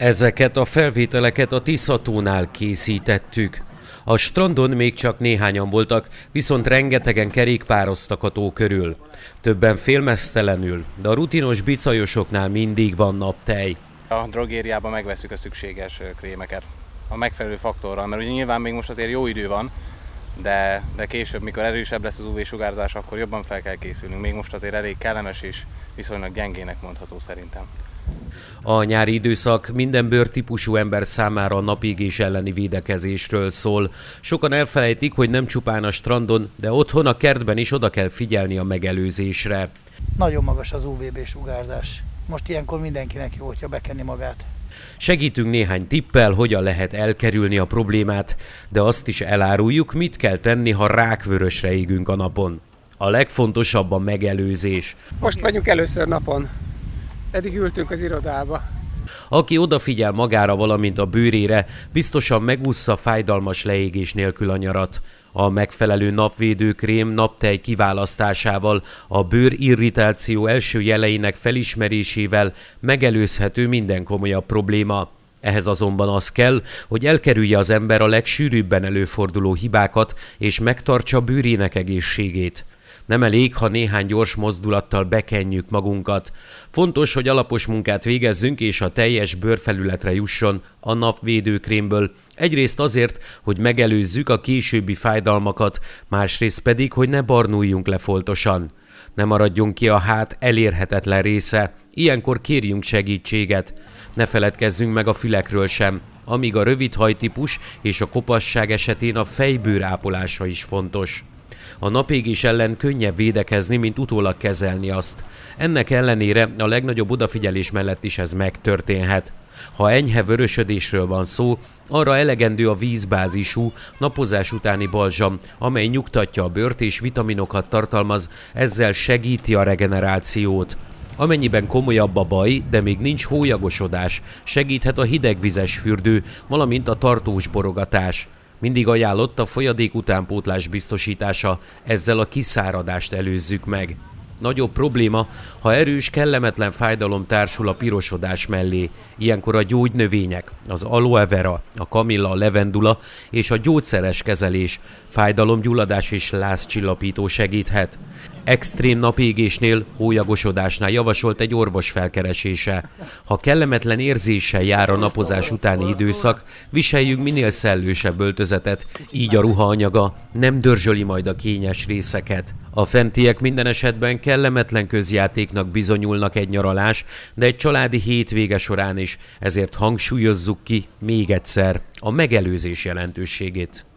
Ezeket a felvételeket a Tiszatónál készítettük. A strandon még csak néhányan voltak, viszont rengetegen kerékpároztak a tó körül. Többen félmeztelenül, de a rutinos bicajosoknál mindig van naptej. A drogériában megveszük a szükséges krémeket a megfelelő faktorral, mert ugye nyilván még most azért jó idő van, de, de később, mikor erősebb lesz az UV-sugárzás, akkor jobban fel kell készülnünk. Még most azért elég kellemes és viszonylag gyengének mondható szerintem. A nyári időszak minden bőrtípusú ember számára a napégés elleni védekezésről szól. Sokan elfelejtik, hogy nem csupán a strandon, de otthon a kertben is oda kell figyelni a megelőzésre. Nagyon magas az UVB sugárzás. Most ilyenkor mindenkinek jó, hogyha bekenni magát. Segítünk néhány tippel, hogyan lehet elkerülni a problémát, de azt is eláruljuk, mit kell tenni, ha rákvörösre égünk a napon. A legfontosabb a megelőzés. Most vagyunk először napon. Eddig ültünk az irodába. Aki odafigyel magára, valamint a bőrére, biztosan megúszza fájdalmas leégés nélkül a nyarat. A megfelelő napvédőkrém naptej kiválasztásával, a bőr irritáció első jeleinek felismerésével megelőzhető minden komolyabb probléma. Ehhez azonban az kell, hogy elkerülje az ember a legsűrűbben előforduló hibákat és megtartsa bőrének egészségét. Nem elég, ha néhány gyors mozdulattal bekenjük magunkat. Fontos, hogy alapos munkát végezzünk, és a teljes bőrfelületre jusson a napvédőkrémből. Egyrészt azért, hogy megelőzzük a későbbi fájdalmakat, másrészt pedig, hogy ne barnuljunk le foltosan. Ne maradjunk ki a hát elérhetetlen része, ilyenkor kérjünk segítséget. Ne feledkezzünk meg a fülekről sem, amíg a rövid hajtípus és a kopasság esetén a fejbőr ápolása is fontos. A napégés ellen könnyebb védekezni, mint utólag kezelni azt. Ennek ellenére a legnagyobb odafigyelés mellett is ez megtörténhet. Ha enyhe vörösödésről van szó, arra elegendő a vízbázisú, napozás utáni balzsam, amely nyugtatja a bőrt és vitaminokat tartalmaz, ezzel segíti a regenerációt. Amennyiben komolyabb a baj, de még nincs hólyagosodás, segíthet a hidegvizes fürdő, valamint a tartós borogatás. Mindig ajánlott a folyadék utánpótlás biztosítása, ezzel a kiszáradást előzzük meg. Nagyobb probléma, ha erős, kellemetlen fájdalom társul a pirosodás mellé. Ilyenkor a gyógynövények, az aloe vera, a kamilla, a levendula és a gyógyszeres kezelés, fájdalomgyulladás és lázcsillapító segíthet. Extrém napégésnél, hólyagosodásnál javasolt egy orvos felkeresése. Ha kellemetlen érzéssel jár a napozás utáni időszak, viseljük minél szellősebb öltözetet, így a ruhaanyaga nem dörzsöli majd a kényes részeket. A fentiek minden esetben kellemetlen közjátéknak bizonyulnak egy nyaralás, de egy családi hétvége során is, ezért hangsúlyozzuk ki még egyszer a megelőzés jelentőségét.